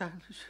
anos.